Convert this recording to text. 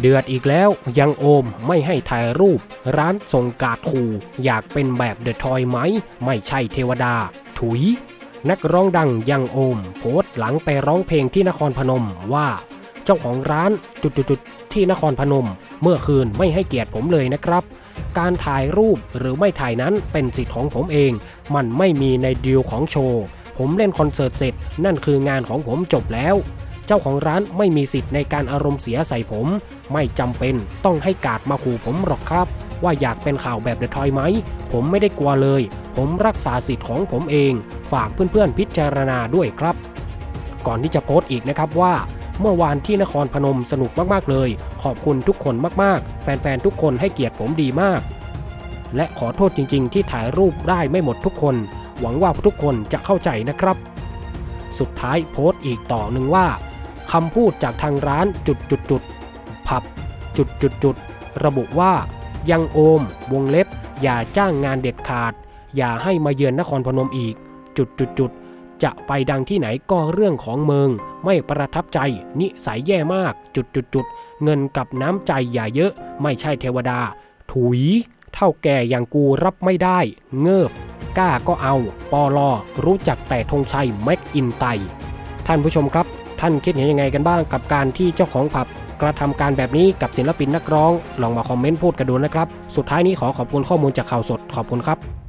เดือดอีกแล้วยังโอมไม่ให้ถ่ายรูป ร้านส่งกาดคูอยากเป็นแบบเดอะทอยไหม ไม่ใช่เทวดา ถุย นักร้องดังยังโอม โพสต์หลังไปร้องเพลงที่นครพนมว่า เจ้าของร้านจุดๆที่นครพนม เมื่อคืนไม่ให้เกียรติผมเลยนะครับ การถ่ายรูปหรือไม่ถ่ายนั้นเป็นสิทธิ์ของผมเอง มันไม่มีในดีลของโชว์ผมเล่นคอนเสิร์ตเสร็จ นั่นคืองานของผมจบแล้ว เจ้าของร้านไม่มีสิทธิ์ในการอารมณ์เสียใส่ผม ไม่จำเป็นต้องให้กาดมาขู่ผมหรอกครับ ว่าอยากเป็นข่าวแบบเดอะทอยไหม ผมไม่ได้กลัวเลย ผมรักษาสิทธิ์ของผมเอง ฝากเพื่อนๆพิจารณาด้วยครับ ก่อนที่จะโพสต์อีกนะครับว่าเมื่อวานที่นครพนมสนุกมากๆเลย ขอบคุณทุกคนมากๆ แฟนๆ ทุกคนให้เกียรติผมดีมาก และขอโทษจริงๆ ที่ถ่ายรูปได้ไม่หมดทุกคน หวังว่าทุกคนจะเข้าใจนะครับ สุดท้ายโพสต์อีกต่อหนึ่งว่า คำพูดจากทางร้านจุดจุดจุดผับจุดจุดจุดระบุว่า ยังโอม วงเล็บ อย่าจ้างงานเด็ดขาด อย่าให้มาเยือนนครพนมอีก จุดจุดจุดจะไปดังที่ไหนก็เรื่องของเมือง ไม่ประทับใจ นิสัยแย่มาก จุดจุดจุดเงินกับน้ำใจอย่าเยอะ ไม่ใช่เทวดา ถุย เท่าแก่อย่างกูรับไม่ได้ เงิบกล้าก็เอา ปอลอรู้จักแต่ธงชัยแม็กอินไต ท่านผู้ชมครับ ท่านคิดเห็นยังไงกันบ้างกับการที่เจ้าของผับกระทำการแบบนี้กับศิลปินนักร้อง ลองมาคอมเมนต์พูดกันดูนะครับ สุดท้ายนี้ขอขอบคุณข้อมูลจากข่าวสดขอบคุณครับ